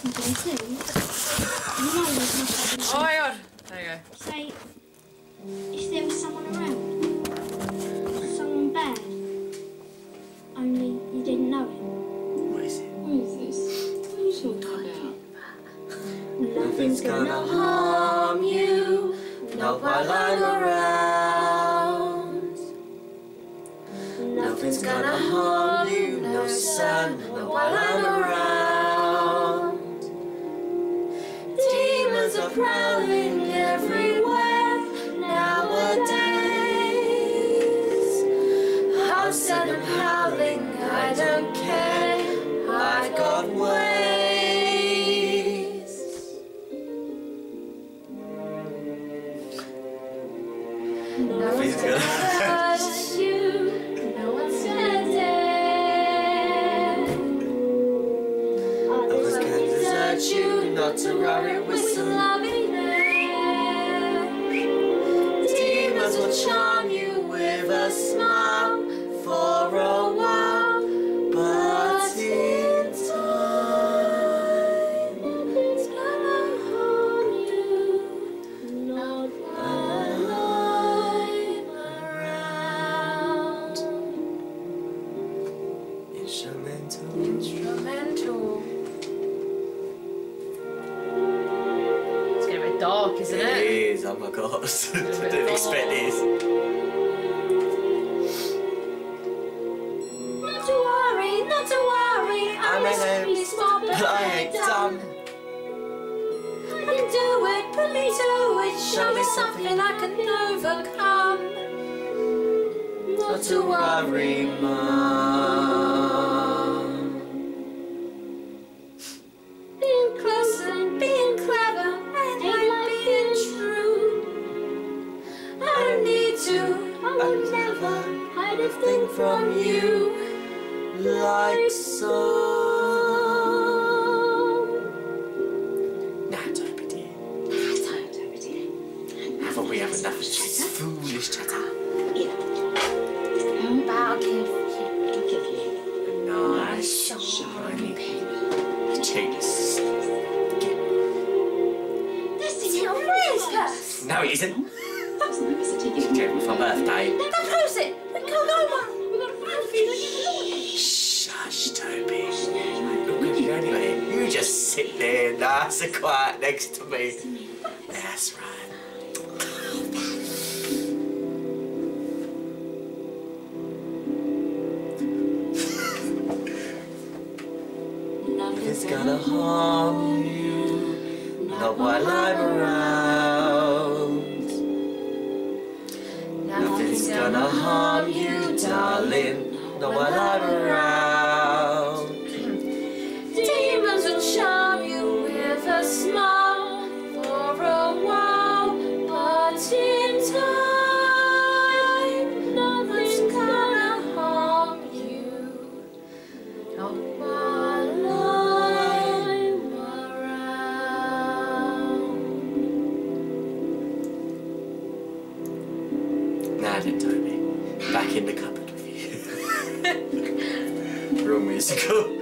Oh my god. There you go. Say, if there was someone around, someone bad, only you didn't know it. What is it? Mm, what is this? What are you talking about? Nothing's gonna harm you, not while I'm around. Nothing's gonna harm you, no son, not while I'm around. Prowling everywhere nowadays. Sad and I don't care, I've got ways. Gonna not to worry, with whistle. loving dark, isn't It it? is, oh my god, I didn't expect this. Not to worry, not to worry. I I'm may just really smart, but But I ain't dumb. I can do it, put me to it. Show me something I can overcome. Not to worry, mum. From you. Like so. Nah, Toby dear. Haven't we have enough of this foolish chatter? But I'll give, I'll give you A nice, shiny cheese. This is your friend's purse. No, it isn't. She gave me for birthday. Close it. We can't go nice and quiet next to me. That's right. Nothing's gonna harm you, not while I'm around. Nothing's gonna harm you, darling, not while I'm around. Back in the cupboard with you. Real musical.